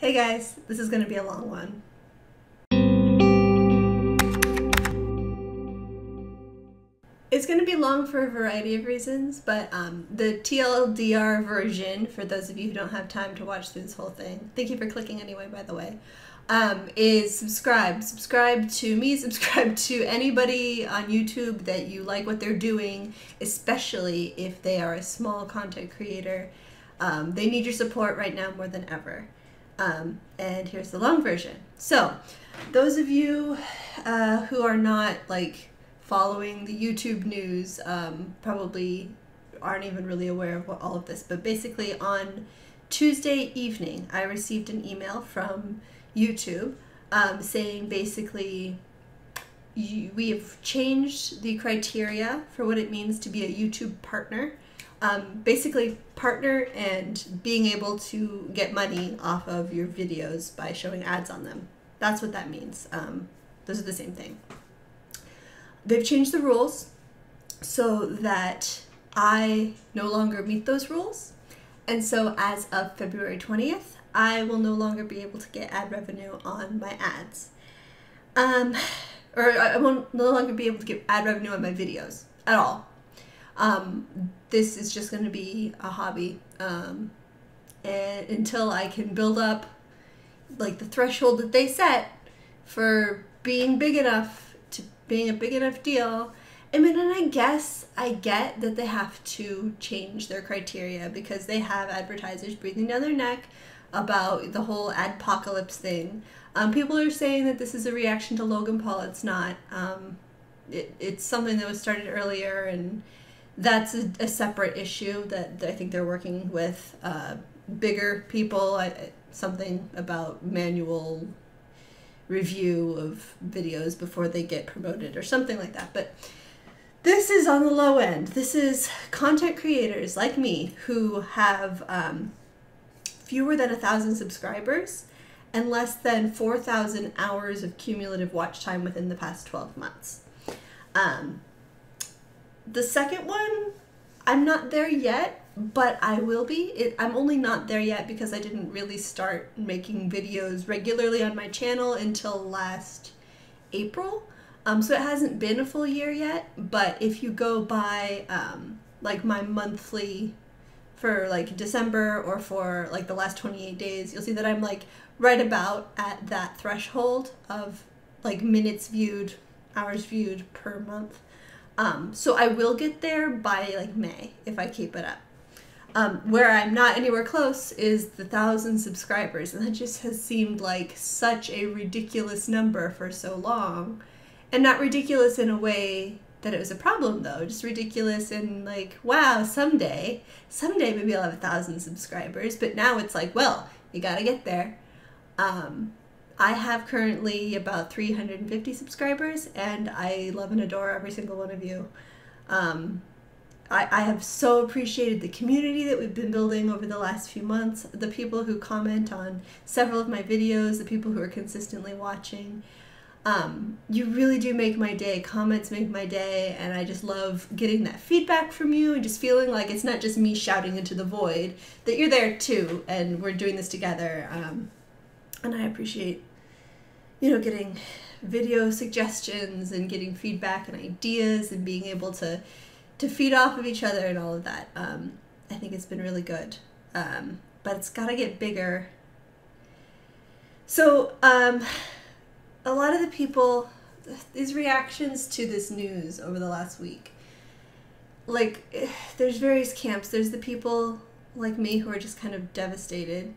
Hey guys, this is going to be a long one. It's going to be long for a variety of reasons, but um, the TLDR version, for those of you who don't have time to watch through this whole thing, thank you for clicking anyway, by the way, um, is subscribe. Subscribe to me, subscribe to anybody on YouTube that you like what they're doing, especially if they are a small content creator. Um, they need your support right now more than ever. Um, and here's the long version. So, those of you uh, who are not like following the YouTube news um, probably aren't even really aware of what, all of this. But basically, on Tuesday evening, I received an email from YouTube um, saying basically you, we have changed the criteria for what it means to be a YouTube partner um, basically partner and being able to get money off of your videos by showing ads on them. That's what that means. Um, those are the same thing. They've changed the rules so that I no longer meet those rules. And so as of February 20th, I will no longer be able to get ad revenue on my ads. Um, or I won't no longer be able to get ad revenue on my videos at all. Um, this is just going to be a hobby. Um, and until I can build up like the threshold that they set for being big enough to being a big enough deal. I mean, and I guess I get that they have to change their criteria because they have advertisers breathing down their neck about the whole adpocalypse thing. Um, people are saying that this is a reaction to Logan Paul. It's not. Um, it, it's something that was started earlier and that's a, a, separate issue that I think they're working with uh, bigger people. I, something about manual review of videos before they get promoted or something like that. But this is on the low end. This is content creators like me who have um, fewer than a thousand subscribers and less than 4,000 hours of cumulative watch time within the past 12 months. Um, the second one, I'm not there yet, but I will be. It, I'm only not there yet because I didn't really start making videos regularly on my channel until last April. Um, so it hasn't been a full year yet, but if you go by um, like my monthly for like December or for like the last 28 days, you'll see that I'm like right about at that threshold of like minutes viewed, hours viewed per month. Um, so I will get there by like May if I keep it up. Um, where I'm not anywhere close is the thousand subscribers, and that just has seemed like such a ridiculous number for so long, and not ridiculous in a way that it was a problem though, just ridiculous and like wow, someday, someday maybe I'll have a thousand subscribers, but now it's like well, you gotta get there. Um, I have currently about 350 subscribers, and I love and adore every single one of you. Um, I, I have so appreciated the community that we've been building over the last few months, the people who comment on several of my videos, the people who are consistently watching. Um, you really do make my day. Comments make my day, and I just love getting that feedback from you and just feeling like it's not just me shouting into the void, that you're there too, and we're doing this together. Um, and I appreciate you know, getting video suggestions and getting feedback and ideas and being able to to feed off of each other and all of that. Um, I think it's been really good, um, but it's got to get bigger. So um, a lot of the people, these reactions to this news over the last week, like there's various camps. There's the people like me who are just kind of devastated.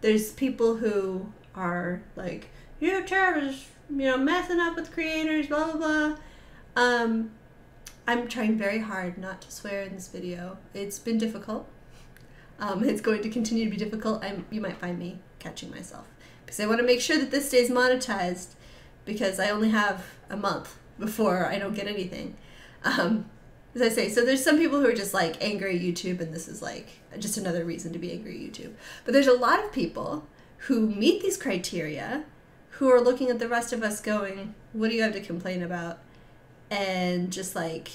There's people who are like YouTube is, you know, messing up with creators, blah, blah, blah. Um, I'm trying very hard not to swear in this video. It's been difficult. Um, it's going to continue to be difficult. I'm, you might find me catching myself because I want to make sure that this stays monetized because I only have a month before I don't get anything. Um, as I say, so there's some people who are just like angry at YouTube, and this is like just another reason to be angry at YouTube. But there's a lot of people who meet these criteria who are looking at the rest of us going, what do you have to complain about? And just like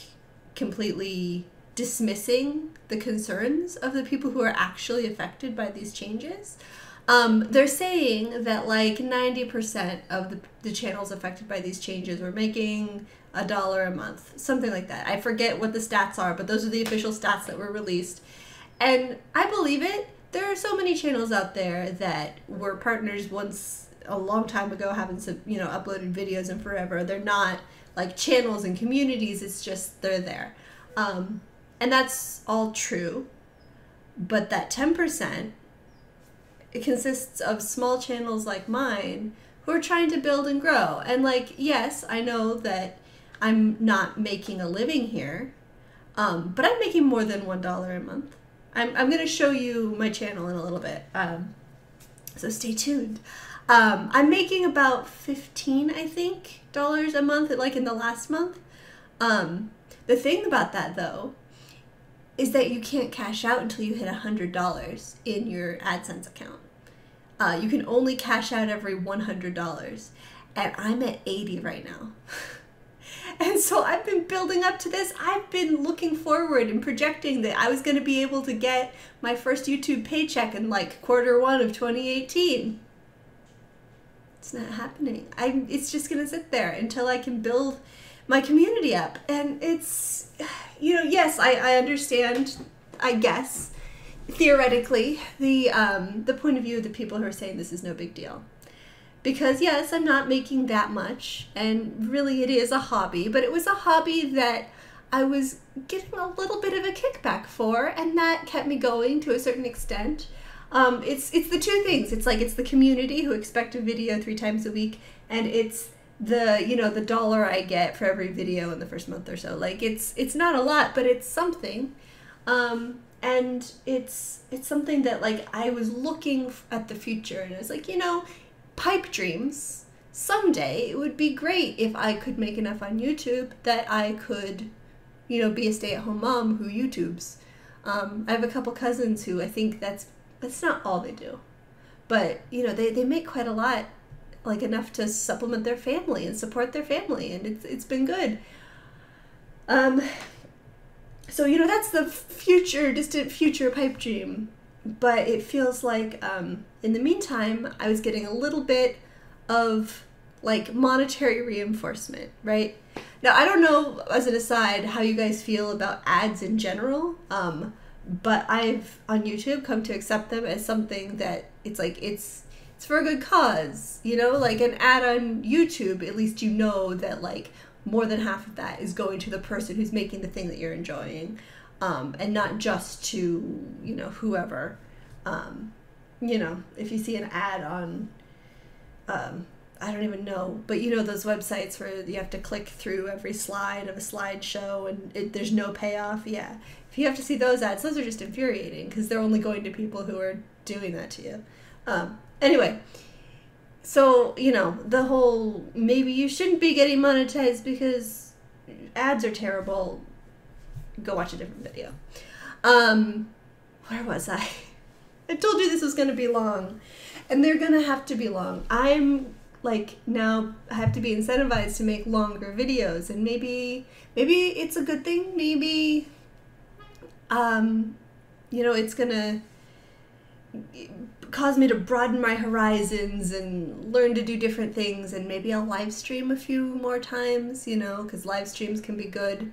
completely dismissing the concerns of the people who are actually affected by these changes. Um, they're saying that like 90% of the, the channels affected by these changes were making a dollar a month, something like that. I forget what the stats are, but those are the official stats that were released. And I believe it. There are so many channels out there that were partners once a long time ago, haven't you know uploaded videos in forever. They're not like channels and communities. It's just they're there, um, and that's all true. But that ten percent it consists of small channels like mine who are trying to build and grow. And like, yes, I know that I'm not making a living here, um, but I'm making more than one dollar a month. I'm I'm gonna show you my channel in a little bit, um, so stay tuned. Um, I'm making about fifteen, I think, dollars a month, like in the last month. Um, the thing about that though is that you can't cash out until you hit $100 in your AdSense account. Uh, you can only cash out every $100. And I'm at 80 right now. and so I've been building up to this. I've been looking forward and projecting that I was going to be able to get my first YouTube paycheck in like quarter one of 2018. It's not happening. I it's just going to sit there until I can build my community up. And it's, you know, yes, I, I understand, I guess, theoretically, the, um, the point of view of the people who are saying this is no big deal. Because, yes, I'm not making that much, and really it is a hobby, but it was a hobby that I was getting a little bit of a kickback for, and that kept me going to a certain extent. Um, it's it's the two things. It's like it's the community who expect a video three times a week, and it's the you know the dollar I get for every video in the first month or so. Like it's it's not a lot, but it's something, um, and it's it's something that like I was looking at the future and I was like, you know, pipe dreams. Someday it would be great if I could make enough on YouTube that I could, you know, be a stay-at-home mom who YouTubes. Um, I have a couple cousins who I think that's that's not all they do, but you know they, they make quite a lot like enough to supplement their family and support their family and it's it's been good. Um so you know that's the future distant future pipe dream. But it feels like um in the meantime i was getting a little bit of like monetary reinforcement right? Now i don't know as an aside how you guys feel about ads in general. Um but i've on youtube come to accept them as something that it's like it's it's for a good cause. You know, like an ad on YouTube, at least you know that like more than half of that is going to the person who's making the thing that you're enjoying, um, and not just to you know whoever. Um, you know, if you see an ad on, um, I don't even know, but you know those websites where you have to click through every slide of a slideshow and it, there's no payoff. Yeah, if you have to see those ads, those are just infuriating because they're only going to people who are doing that to you. Um, Anyway, so, you know, the whole maybe you shouldn't be getting monetized because ads are terrible. Go watch a different video. Um, where was I? I told you this was going to be long, and they're going to have to be long. I'm like now I have to be incentivized to make longer videos, and maybe maybe it's a good thing. Maybe, um, you know, it's gonna cause me to broaden my horizons and learn to do different things and maybe I'll live stream a few more times, you know, because live streams can be good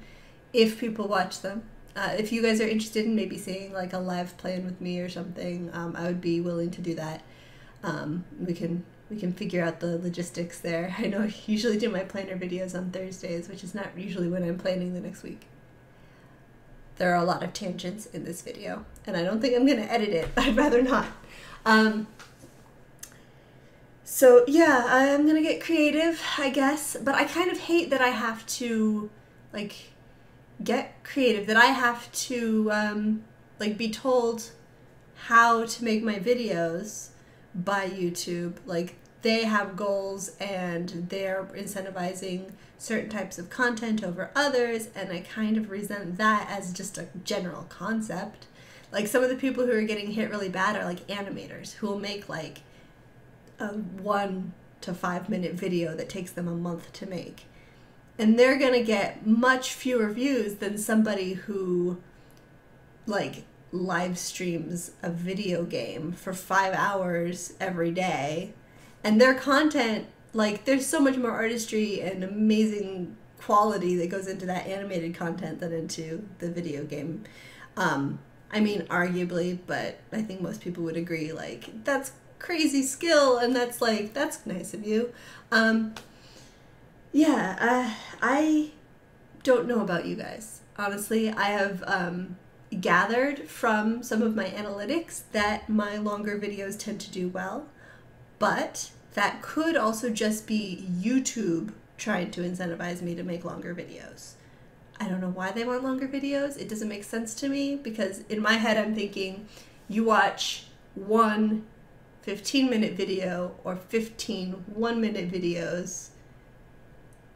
if people watch them. Uh, if you guys are interested in maybe seeing like a live plan with me or something, um, I would be willing to do that. Um, we can we can figure out the logistics there. I know I usually do my planner videos on Thursdays, which is not usually when I'm planning the next week. There are a lot of tangents in this video, and I don't think I'm going to edit it. I'd rather not. Um, so yeah, I'm gonna get creative, I guess. But I kind of hate that I have to, like, get creative. That I have to, um, like, be told how to make my videos by YouTube. Like, they have goals and they're incentivizing certain types of content over others, and I kind of resent that as just a general concept. Like some of the people who are getting hit really bad are like animators who will make like a one to five minute video that takes them a month to make. And they're going to get much fewer views than somebody who like live streams a video game for five hours every day and their content like there's so much more artistry and amazing quality that goes into that animated content than into the video game. Um, i mean arguably but i think most people would agree like that's crazy skill and that's like that's nice of you. Um, yeah uh, i don't know about you guys. Honestly i have um, gathered from some of my analytics that my longer videos tend to do well, but that could also just be YouTube trying to incentivize me to make longer videos. I don't know why they want longer videos. It doesn't make sense to me because in my head I'm thinking you watch one 15 minute video or 15 one minute videos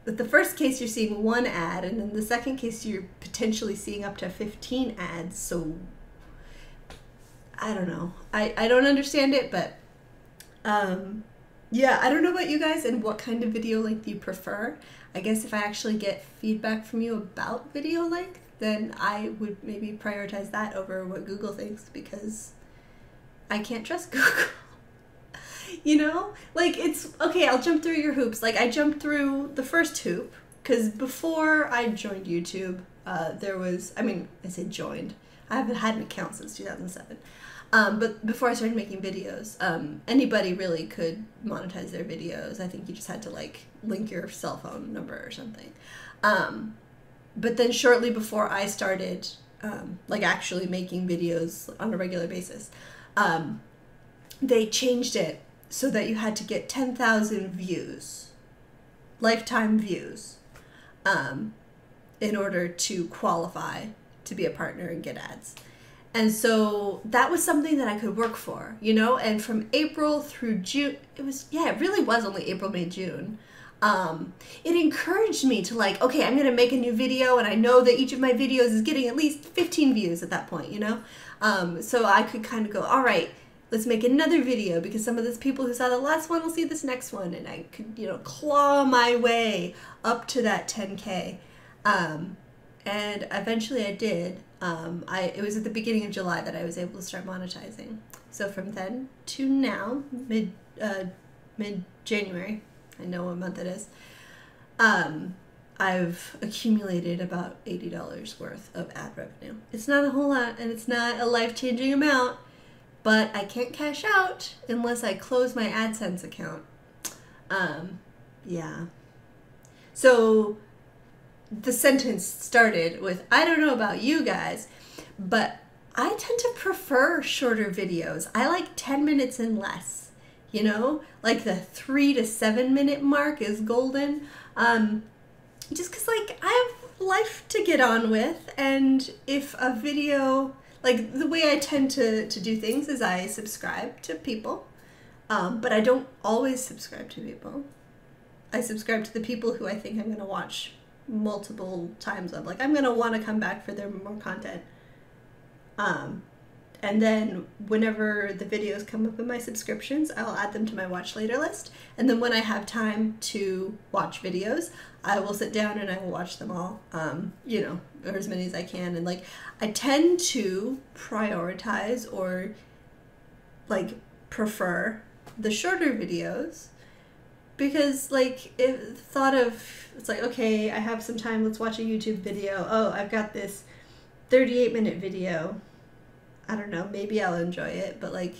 but the first case, you're seeing one ad, and in the second case, you're potentially seeing up to 15 ads. So I don't know. I, I don't understand it, but um, yeah, I don't know about you guys and what kind of video length you prefer. I guess if I actually get feedback from you about video length, then I would maybe prioritize that over what Google thinks because I can't trust Google. You know? Like it's okay i'll jump through your hoops. Like i jumped through the first hoop because before i joined youtube uh, there was i mean i say joined. I haven't had an account since 2007 um, but before i started making videos um, anybody really could monetize their videos i think you just had to like link your cell phone number or something um, but then shortly before i started um, like actually making videos on a regular basis um, they changed it so that you had to get 10,000 views, lifetime views, um, in order to qualify to be a partner and get ads. And so that was something that I could work for, you know? And from April through June, it was, yeah, it really was only April, May, June. Um, it encouraged me to like, okay, I'm gonna make a new video, and I know that each of my videos is getting at least 15 views at that point, you know? Um, so I could kind of go, all right, let's make another video because some of those people who saw the last one will see this next one and I could, you know, claw my way up to that 10K. Um, and eventually I did. Um, I, it was at the beginning of July that I was able to start monetizing. So from then to now, mid, uh, mid January, I know what month it is, um, I've accumulated about $80 worth of ad revenue. It's not a whole lot and it's not a life changing amount but I can't cash out unless I close my AdSense account. Um, yeah. So the sentence started with I don't know about you guys, but I tend to prefer shorter videos. I like 10 minutes and less. You know, like the three to seven minute mark is golden. Um, just because, like, I have life to get on with, and if a video like the way I tend to, to do things is I subscribe to people, um, but I don't always subscribe to people. I subscribe to the people who I think I'm going to watch multiple times of. Like I'm to want to come back for their more content. Um, and then whenever the videos come up in my subscriptions, I'll add them to my watch later list. And then when I have time to watch videos, I will sit down and I will watch them all. Um, you know, or as many as I can. And like, I tend to prioritize or like prefer the shorter videos because like if thought of it's like okay i have some time let's watch a youtube video. Oh i've got this 38 minute video. I don't know maybe i'll enjoy it but like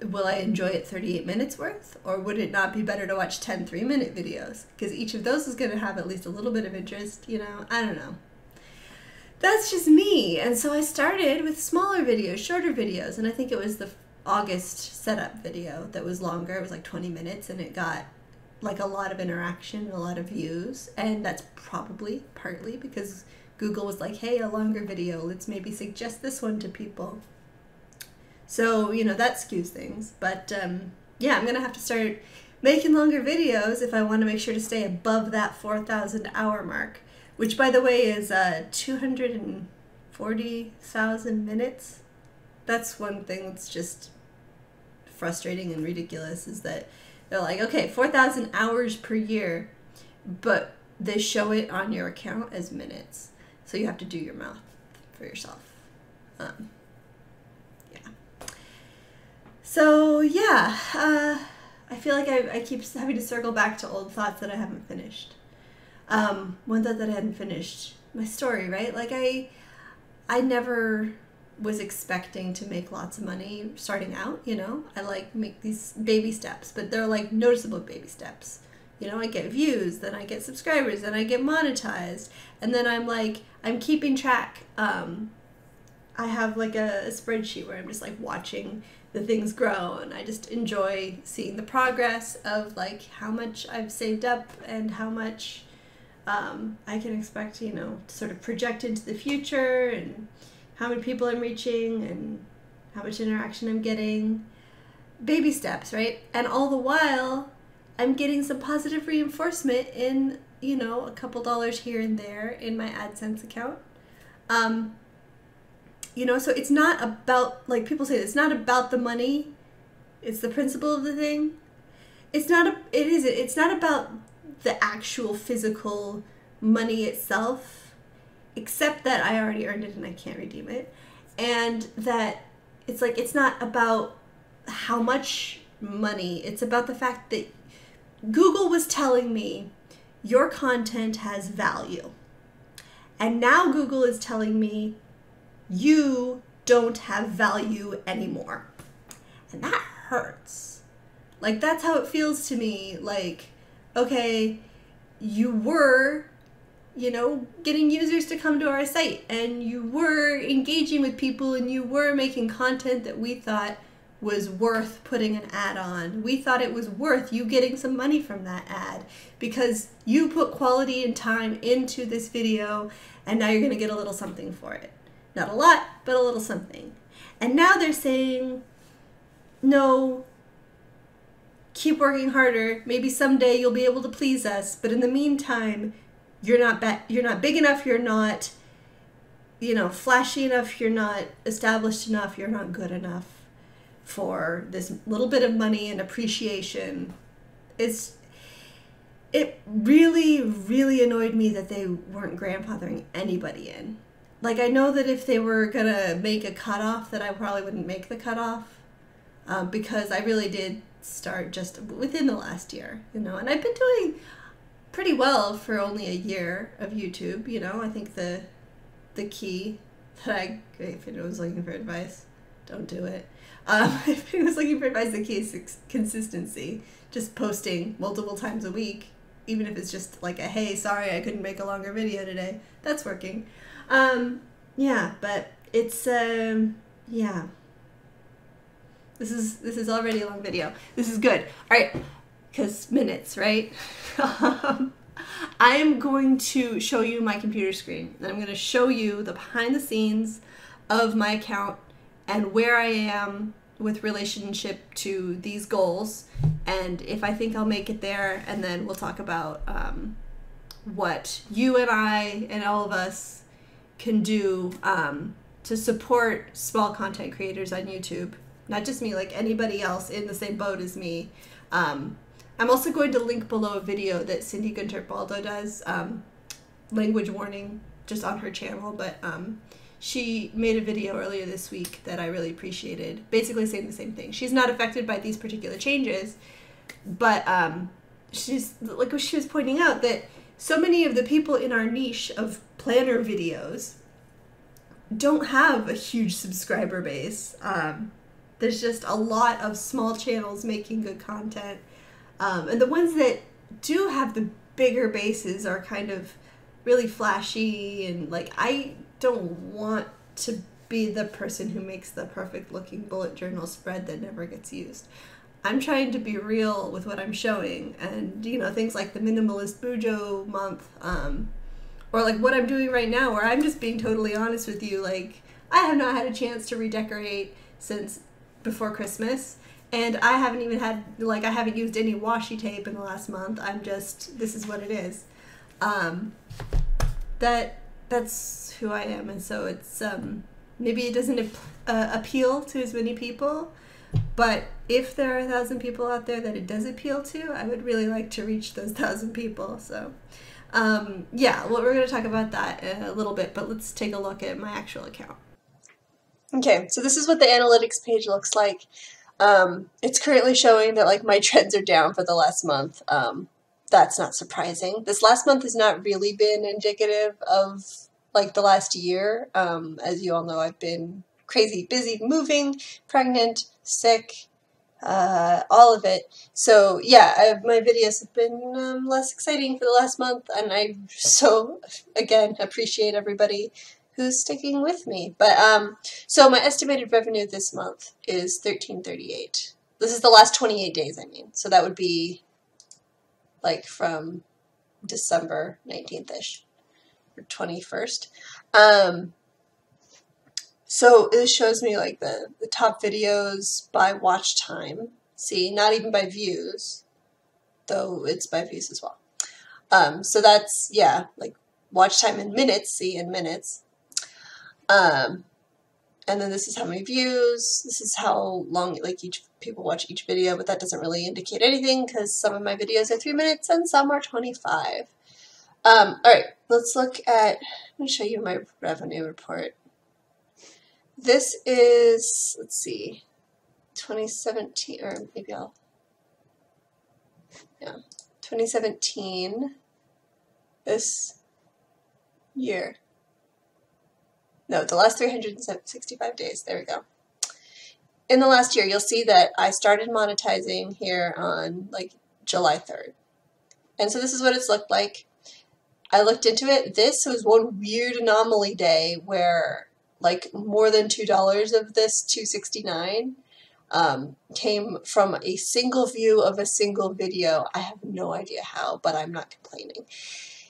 will i enjoy it 38 minutes worth? Or would it not be better to watch 10 3 minute videos? Because each of those is going to have at least a little bit of interest you know? I don't know. That's just me. And so I started with smaller videos, shorter videos, and I think it was the August setup video that was longer. It was like 20 minutes and it got like a lot of interaction a lot of views. And that's probably partly because Google was like, hey, a longer video, let's maybe suggest this one to people. So, you know, that skews things. But um, yeah, I'm going to have to start making longer videos if I want to make sure to stay above that 4,000 hour mark which by the way is uh, 240,000 minutes. That's one thing that's just frustrating and ridiculous is that they're like, okay, 4,000 hours per year, but they show it on your account as minutes. So you have to do your math for yourself. Um, yeah. So yeah, uh, I feel like I, I keep having to circle back to old thoughts that I haven't finished. Um, one thought that I hadn't finished, my story, right? Like I, I never was expecting to make lots of money starting out, you know. I like make these baby steps, but they're like noticeable baby steps. You know, I get views, then I get subscribers, then I get monetized, and then I'm like I'm keeping track. Um, I have like a, a spreadsheet where I'm just like watching the things grow and I just enjoy seeing the progress of like how much I've saved up and how much um, I can expect, you know, to sort of project into the future and how many people I'm reaching and how much interaction I'm getting. Baby steps, right? And all the while, I'm getting some positive reinforcement in, you know, a couple dollars here and there in my AdSense account. Um, you know, so it's not about, like people say, it's not about the money, it's the principle of the thing. It's not a, it is, it's not about the actual physical money itself except that I already earned it and I can't redeem it. And that it's like, it's not about how much money, it's about the fact that Google was telling me your content has value. And now Google is telling me you don't have value anymore. And that hurts. Like, that's how it feels to me. Like, okay, you were you know, getting users to come to our site and you were engaging with people and you were making content that we thought was worth putting an ad on. We thought it was worth you getting some money from that ad because you put quality and time into this video and now you're going to get a little something for it. Not a lot, but a little something. And now they're saying, no, keep working harder. Maybe someday you'll be able to please us, but in the meantime, you're not you're not big enough you're not you know flashy enough you're not established enough you're not good enough for this little bit of money and appreciation. It's it really really annoyed me that they weren't grandfathering anybody in. Like i know that if they were gonna make a cutoff that i probably wouldn't make the cutoff um, because i really did start just within the last year you know and i've been doing pretty well for only a year of YouTube. You know, I think the the key that I if anyone was looking for advice, don't do it. Um, if anyone was looking for advice, the key is consistency. Just posting multiple times a week, even if it's just like a hey, sorry I couldn't make a longer video today. That's working. Um, yeah, but it's um, yeah. This is this is already a long video. This is good. All right because minutes, right? um, I am going to show you my computer screen and I'm going to show you the behind the scenes of my account and where I am with relationship to these goals and if I think I'll make it there and then we'll talk about um, what you and I and all of us can do um, to support small content creators on YouTube. Not just me, like anybody else in the same boat as me. Um, I'm also going to link below a video that Cindy Guentert-Baldo does, um, language warning, just on her channel, but um, she made a video earlier this week that I really appreciated, basically saying the same thing. She's not affected by these particular changes, but um, she's like she was pointing out that so many of the people in our niche of planner videos don't have a huge subscriber base. Um, there's just a lot of small channels making good content um, and the ones that do have the bigger bases are kind of really flashy and like I don't want to be the person who makes the perfect looking bullet journal spread that never gets used. I'm trying to be real with what I'm showing and you know things like the minimalist bujo month um, or like what I'm doing right now where I'm just being totally honest with you like I have not had a chance to redecorate since before Christmas and I haven't even had like I haven't used any washi tape in the last month. I'm just this is what it is. Um, that that's who I am, and so it's um, maybe it doesn't uh, appeal to as many people, but if there are a thousand people out there that it does appeal to, I would really like to reach those thousand people. So. Um, yeah, well, we're going to talk about that a little bit, but let's take a look at my actual account. Okay, so this is what the analytics page looks like. Um, it's currently showing that like my trends are down for the last month. Um, that's not surprising. This last month has not really been indicative of like the last year. Um, as you all know, I've been crazy busy moving, pregnant, sick, uh, all of it. So yeah, I've, my videos have been um, less exciting for the last month, and I so again appreciate everybody who's sticking with me. But um, so my estimated revenue this month is thirteen thirty eight. This is the last twenty eight days. I mean, so that would be like from December nineteenth ish or twenty first. Um, so this shows me like the, the top videos by watch time. See, not even by views, though it's by views as well. Um, so that's, yeah, like watch time in minutes, see, in minutes. Um, and then this is how many views, this is how long, like, each people watch each video, but that doesn't really indicate anything because some of my videos are three minutes and some are 25. Um, all right, let's look at, let me show you my revenue report. This is, let's see, 2017, or maybe I'll, yeah, 2017, this year. No, the last 365 days. There we go. In the last year, you'll see that I started monetizing here on like July 3rd. And so this is what it's looked like. I looked into it. This was one weird anomaly day where like more than two dollars of this 269 um, came from a single view of a single video. I have no idea how, but I'm not complaining.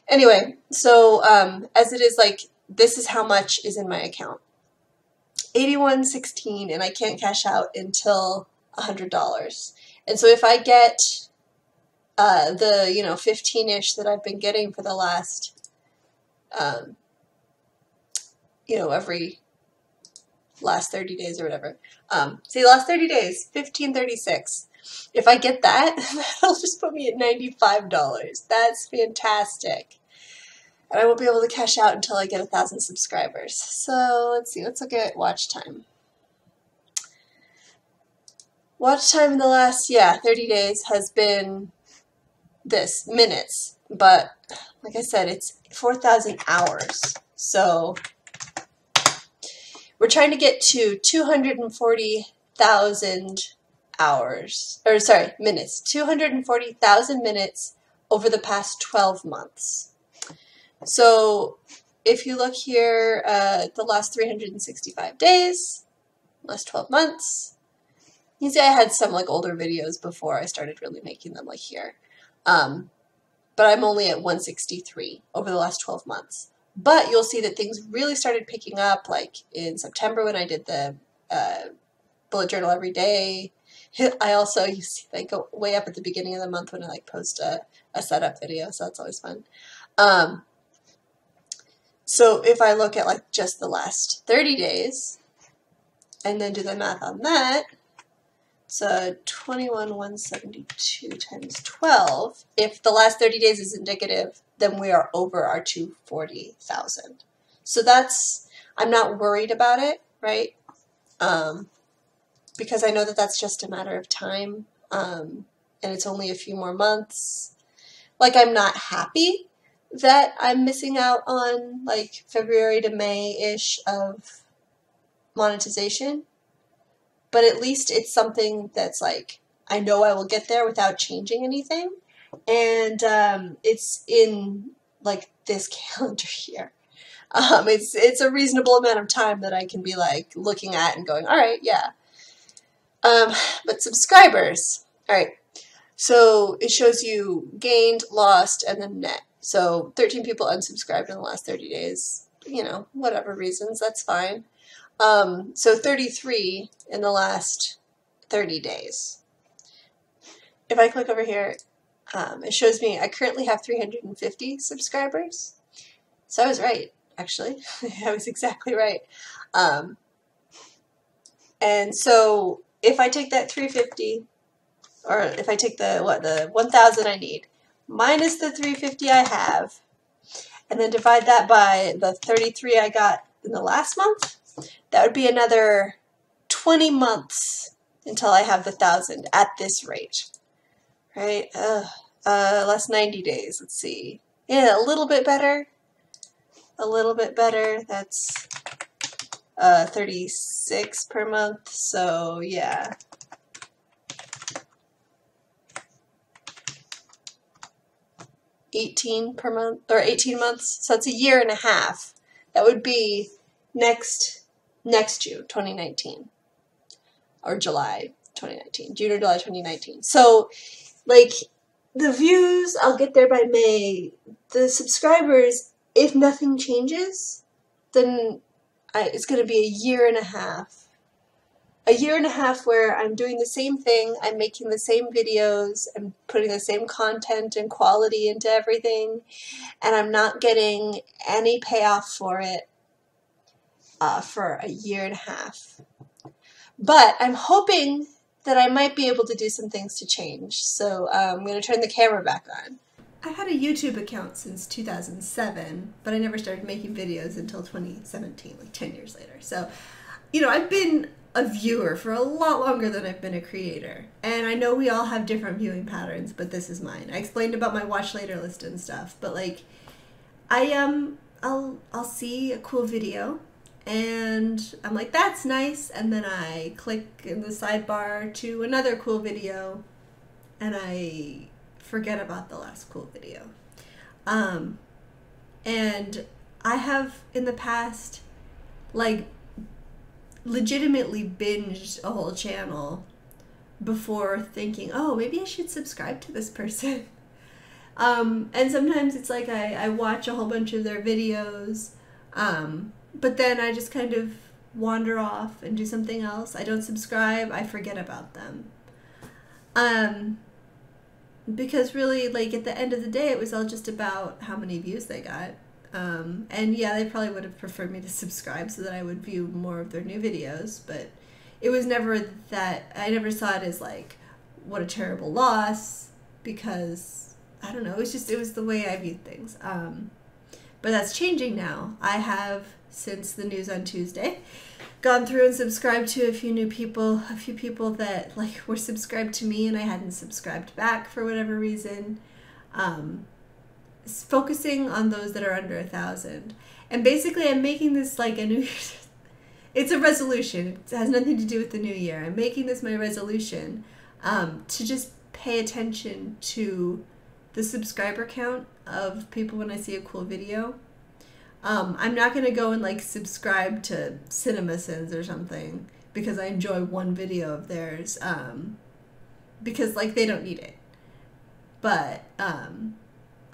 Anyway, so um, as it is like, this is how much is in my account. 81.16 and I can't cash out until $100. And so if I get uh, the, you know, 15-ish that I've been getting for the last um, you know, every last 30 days or whatever. Um, see, last 30 days, 1536. If I get that, that'll just put me at $95. That's fantastic. And I won't be able to cash out until I get a thousand subscribers. So let's see, let's look at watch time. Watch time in the last, yeah, 30 days has been this, minutes. But like I said, it's 4,000 hours. So we're trying to get to 240,000 hours, or sorry, minutes, 240,000 minutes over the past 12 months. So if you look here, uh, the last 365 days, last 12 months, you see I had some like older videos before I started really making them like here. Um, but I'm only at 163 over the last 12 months. But you'll see that things really started picking up, like in September when I did the uh, bullet journal every day. I also, you see, go way up at the beginning of the month when I like post a, a setup video, so that's always fun. Um, so if I look at like just the last 30 days and then do the math on that, so 21,172 times 12. If the last 30 days is indicative, then we are over our 240,000. So that's, I'm not worried about it, right? Um, because I know that that's just a matter of time um, and it's only a few more months. Like, I'm not happy that I'm missing out on like February to May ish of monetization but at least it's something that's like I know I will get there without changing anything, and um, it's in like this calendar year. Um, it's it's a reasonable amount of time that I can be like looking at and going, all right, yeah. Um, but subscribers, all right. So it shows you gained, lost, and then net. So 13 people unsubscribed in the last 30 days. You know, whatever reasons, that's fine. Um, so 33 in the last 30 days. If I click over here, um, it shows me I currently have 350 subscribers. So I was right, actually. I was exactly right. Um, and so if I take that 350, or if I take the, what, the 1,000 I need, minus the 350 I have, and then divide that by the 33 I got in the last month, that would be another 20 months until I have the thousand at this rate. Right? Uh, uh, less 90 days. Let's see. Yeah, a little bit better. A little bit better. That's uh, 36 per month. So, yeah. Eighteen per month or eighteen months, so that's a year and a half. That would be next next June, 2019, or July 2019, June or July 2019. So, like the views, I'll get there by May. The subscribers, if nothing changes, then I, it's going to be a year and a half. A year and a half where I'm doing the same thing, I'm making the same videos, I'm putting the same content and quality into everything, and I'm not getting any payoff for it uh, for a year and a half. But I'm hoping that I might be able to do some things to change. So um, I'm going to turn the camera back on. I had a YouTube account since 2007, but I never started making videos until 2017, like 10 years later. So, you know, I've been a viewer for a lot longer than I've been a creator. And I know we all have different viewing patterns, but this is mine. I explained about my watch later list and stuff, but like I um I'll I'll see a cool video and I'm like, that's nice. And then I click in the sidebar to another cool video and I forget about the last cool video. Um, and I have in the past, like, legitimately binged a whole channel before thinking, oh, maybe I should subscribe to this person. Um, and sometimes it's like I, I watch a whole bunch of their videos. Um, but then I just kind of wander off and do something else. I don't subscribe. I forget about them. Um, because really, like at the end of the day, it was all just about how many views they got. Um, and yeah, they probably would have preferred me to subscribe so that I would view more of their new videos. But it was never that. I never saw it as like, what a terrible loss because I don't know. It was just it was the way I viewed things. Um, but that's changing now. I have since the news on Tuesday. Gone through and subscribed to a few new people, a few people that like were subscribed to me and I hadn't subscribed back for whatever reason. Um, focusing on those that are under a thousand. And basically, I'm making this like a new It's a resolution. It has nothing to do with the new year. I'm making this my resolution um, to just pay attention to the subscriber count of people when I see a cool video um, I'm not gonna go and like subscribe to CinemaSins or something because I enjoy one video of theirs. Um, because like they don't need it. But um,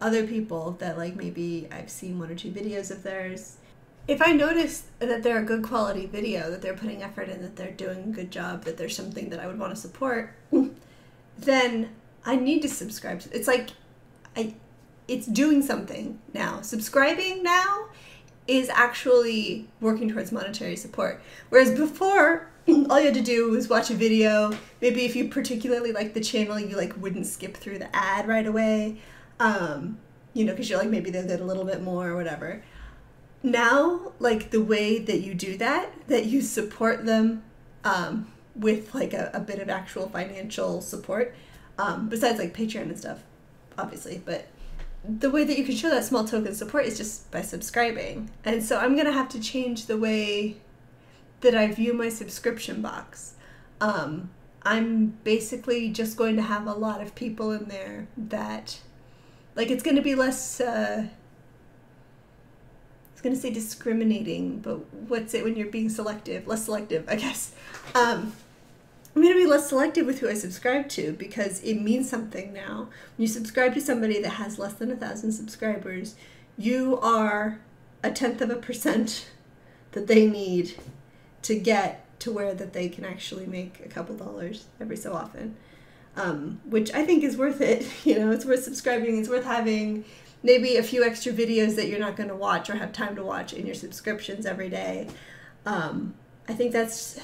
other people that like maybe I've seen one or two videos of theirs. If I notice that they're a good quality video, that they're putting effort in, that they're doing a good job, that there's something that I would want to support, then I need to subscribe. It's like I it's doing something now. Subscribing now is actually working towards monetary support. Whereas before, all you had to do was watch a video. Maybe if you particularly like the channel, you like wouldn't skip through the ad right away. Um, you know, because you're like maybe they'll get a little bit more or whatever. Now, like the way that you do that, that you support them um, with like a, a bit of actual financial support, um, besides like Patreon and stuff, obviously, but the way that you can show that small token support is just by subscribing. And so I'm going to have to change the way that I view my subscription box. Um, I'm basically just going to have a lot of people in there that, like, it's going to be less, uh, it's going to say discriminating, but what's it when you're being selective? Less selective, I guess. Um, I'm going to be less selective with who I subscribe to because it means something now. When you subscribe to somebody that has less than a thousand subscribers, you are a tenth of a percent that they need to get to where that they can actually make a couple dollars every so often. Um, which I think is worth it. You know, it's worth subscribing. It's worth having maybe a few extra videos that you're not going to watch or have time to watch in your subscriptions every day. Um, I think that's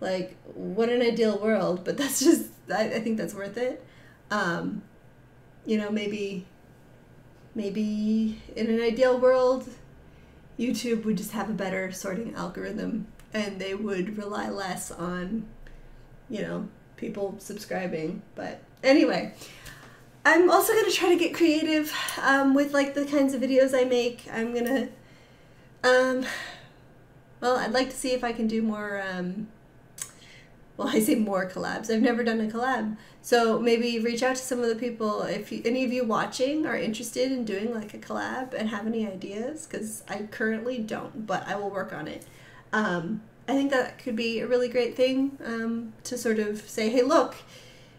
like what an ideal world but that's just i, I think that's worth it um, you know maybe maybe in an ideal world YouTube would just have a better sorting algorithm and they would rely less on, you know, people subscribing. But anyway, I'm also going to try to get creative um, with like the kinds of videos I make. I'm going to, um, well, I'd like to see if I can do more, um, well, I say more collabs. I've never done a collab. So maybe reach out to some of the people if you, any of you watching are interested in doing like a collab and have any ideas, because I currently don't, but I will work on it. Um, I think that could be a really great thing um, to sort of say, hey, look,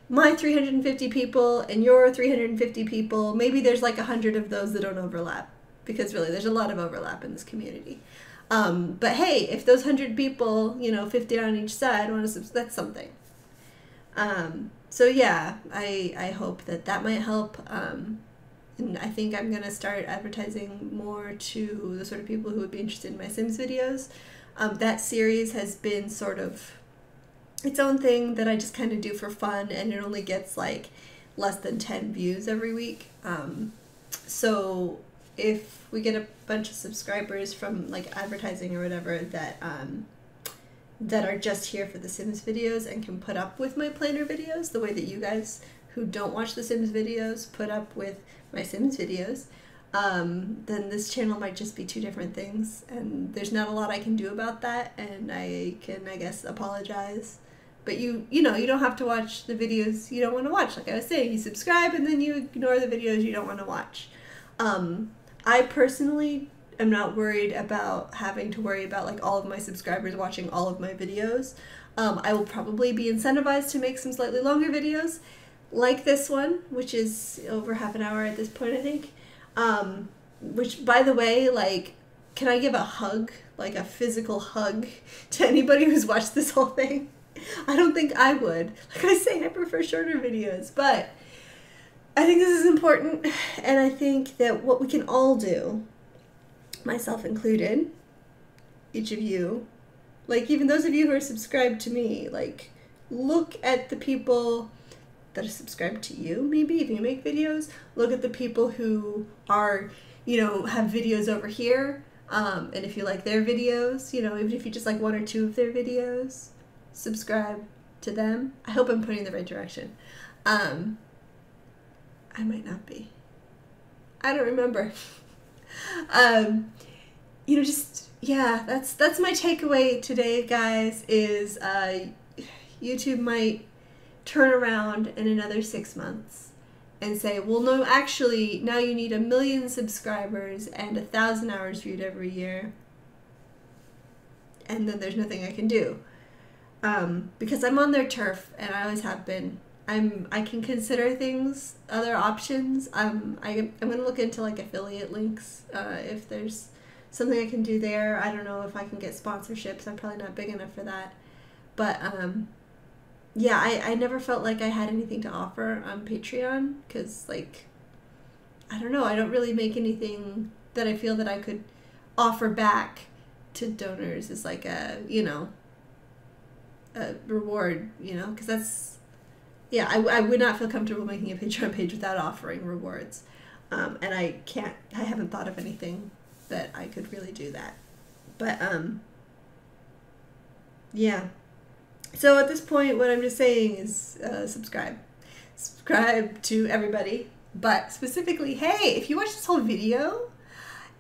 my 350 people and your 350 people, maybe there's like 100 of those that don't overlap, because really there's a lot of overlap in this community. Um, but hey, if those 100 people, you know, 50 on each side want to, that's something. Um, so yeah, I I hope that that might help. Um, and I think I'm gonna start advertising more to the sort of people who would be interested in my Sims videos. Um, that series has been sort of its own thing that I just kind of do for fun, and it only gets like less than 10 views every week. Um, so if we get a bunch of subscribers from like advertising or whatever that um, that are just here for the Sims videos and can put up with my planner videos the way that you guys who don't watch the Sims videos put up with my Sims videos, um, then this channel might just be two different things. And there's not a lot I can do about that. And I can, I guess, apologize. But you, you know, you don't have to watch the videos you don't want to watch. Like I was saying, you subscribe and then you ignore the videos you don't want to watch. Um, I personally am not worried about having to worry about like all of my subscribers watching all of my videos. Um, I will probably be incentivized to make some slightly longer videos, like this one, which is over half an hour at this point, I think. Um, which, by the way, like, can I give a hug, like a physical hug, to anybody who's watched this whole thing? I don't think I would. Like I say, I prefer shorter videos, but I think this is important, and I think that what we can all do myself included, each of you, like even those of you who are subscribed to me, like look at the people that are subscribed to you, maybe if you make videos, look at the people who are, you know, have videos over here. Um, and if you like their videos, you know, even if you just like one or two of their videos, subscribe to them. I hope I'm pointing the right direction. Um, I might not be. I don't remember. um, you know, just yeah, that's that's my takeaway today, guys. Is uh, YouTube might turn around in another six months and say, well, no, actually, now you need a million subscribers and a thousand hours viewed every year, and then there's nothing I can do. Um, because I'm on their turf, and I always have been. I'm I can consider things other options. Um, I I'm gonna look into like affiliate links uh, if there's something I can do there. I don't know if I can get sponsorships. I'm probably not big enough for that, but um, yeah, I I never felt like I had anything to offer on Patreon because like I don't know. I don't really make anything that I feel that I could offer back to donors as like a you know a reward you know because that's yeah, I, I would not feel comfortable making a Patreon page without offering rewards. Um, and I can't, I haven't thought of anything that I could really do that. But, um, yeah. So at this point, what I'm just saying is uh, subscribe. Subscribe to everybody. But specifically, hey, if you watch this whole video,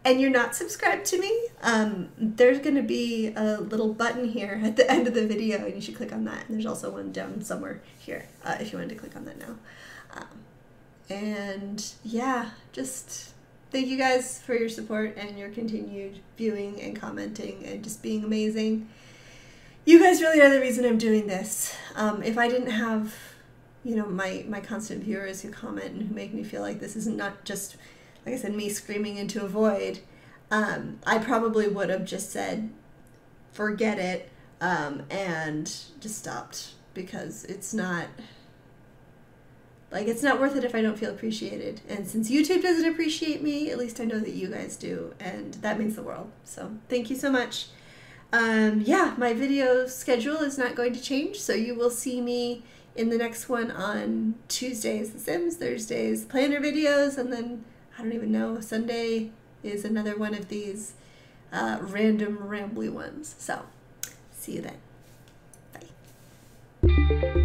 and you're not subscribed to me, um, there's going to be a little button here at the end of the video, and you should click on that. And there's also one down somewhere here uh, if you wanted to click on that now. Um, and yeah, just thank you guys for your support and your continued viewing and commenting and just being amazing. You guys really are the reason I'm doing this. Um, if I didn't have, you know, my, my constant viewers who comment and who make me feel like this is not just like I said, me screaming into a void, um, I probably would have just said, forget it, um, and just stopped because it's not like it's not worth it if I don't feel appreciated. And since YouTube doesn't appreciate me, at least I know that you guys do, and that means the world. So thank you so much. Um, yeah, my video schedule is not going to change, so you will see me in the next one on Tuesdays, The Sims, Thursdays, planner videos, and then I don't even know. Sunday is another one of these uh, random rambly ones. So, see you then. Bye.